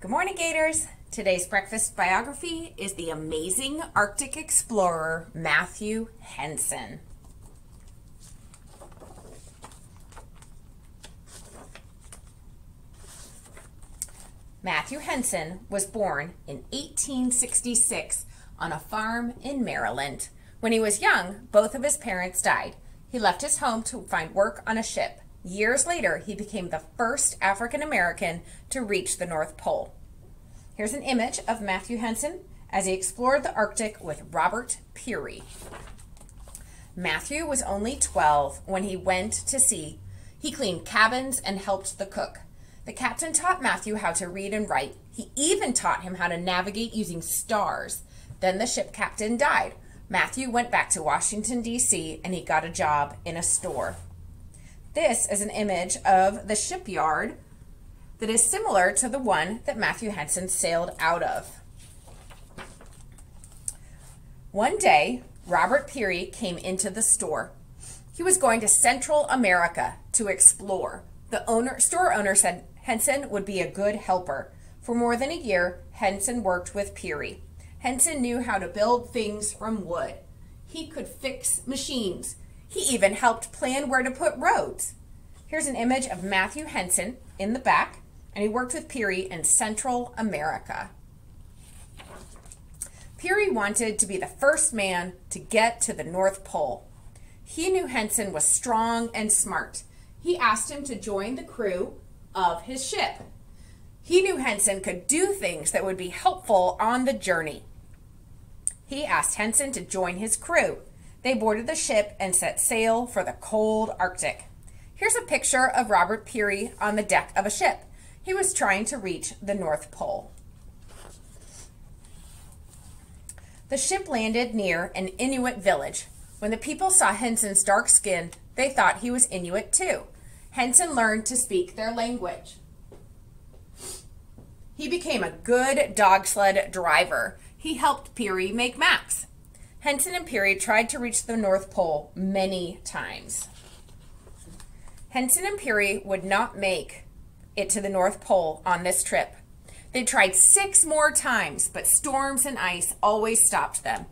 Good morning, Gators. Today's breakfast biography is the amazing Arctic explorer Matthew Henson. Matthew Henson was born in 1866 on a farm in Maryland. When he was young, both of his parents died. He left his home to find work on a ship. Years later, he became the first African American to reach the North Pole. Here's an image of Matthew Henson as he explored the Arctic with Robert Peary. Matthew was only 12 when he went to sea. He cleaned cabins and helped the cook. The captain taught Matthew how to read and write. He even taught him how to navigate using stars. Then the ship captain died. Matthew went back to Washington, D.C., and he got a job in a store. This is an image of the shipyard that is similar to the one that Matthew Henson sailed out of. One day, Robert Peary came into the store. He was going to Central America to explore. The owner, store owner said Henson would be a good helper. For more than a year, Henson worked with Peary. Henson knew how to build things from wood. He could fix machines. He even helped plan where to put roads. Here's an image of Matthew Henson in the back, and he worked with Peary in Central America. Peary wanted to be the first man to get to the North Pole. He knew Henson was strong and smart. He asked him to join the crew of his ship. He knew Henson could do things that would be helpful on the journey. He asked Henson to join his crew. They boarded the ship and set sail for the cold Arctic. Here's a picture of Robert Peary on the deck of a ship. He was trying to reach the North Pole. The ship landed near an Inuit village. When the people saw Henson's dark skin, they thought he was Inuit too. Henson learned to speak their language. He became a good dog sled driver. He helped Peary make maps. Henson and Peary tried to reach the North Pole many times. Henson and Peary would not make it to the North Pole on this trip. They tried six more times, but storms and ice always stopped them.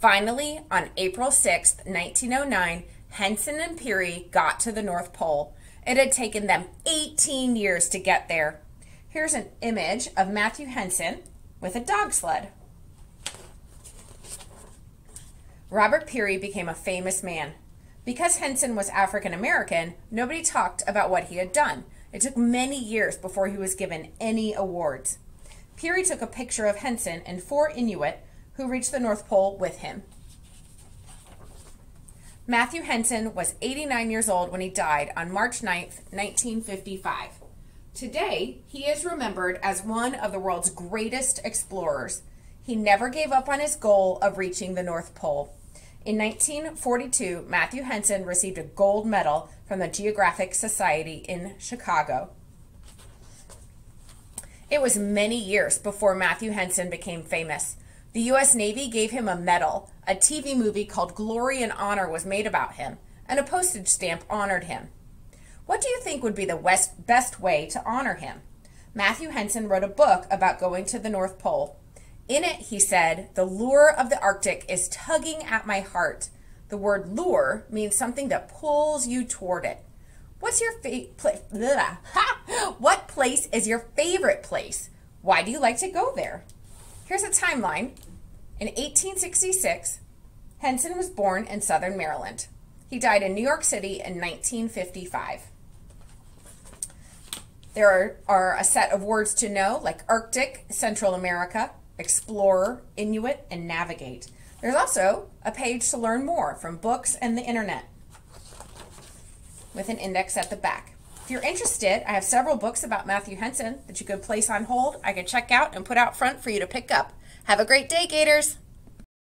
Finally, on April 6, 1909, Henson and Peary got to the North Pole. It had taken them 18 years to get there. Here's an image of Matthew Henson with a dog sled. Robert Peary became a famous man. Because Henson was African American, nobody talked about what he had done. It took many years before he was given any awards. Peary took a picture of Henson and four Inuit who reached the North Pole with him. Matthew Henson was 89 years old when he died on March 9, 1955. Today, he is remembered as one of the world's greatest explorers. He never gave up on his goal of reaching the North Pole. In 1942, Matthew Henson received a gold medal from the Geographic Society in Chicago. It was many years before Matthew Henson became famous. The U.S. Navy gave him a medal. A TV movie called Glory and Honor was made about him, and a postage stamp honored him. What do you think would be the best way to honor him? Matthew Henson wrote a book about going to the North Pole. In it, he said, The lure of the Arctic is tugging at my heart. The word lure means something that pulls you toward it. What's your favorite? What place is your favorite place? Why do you like to go there? Here's a timeline. In 1866, Henson was born in southern Maryland. He died in New York City in 1955. There are, are a set of words to know like Arctic, Central America, Explorer, Inuit, and Navigate. There's also a page to learn more from books and the internet with an index at the back. If you're interested, I have several books about Matthew Henson that you could place on hold. I could check out and put out front for you to pick up. Have a great day, Gators!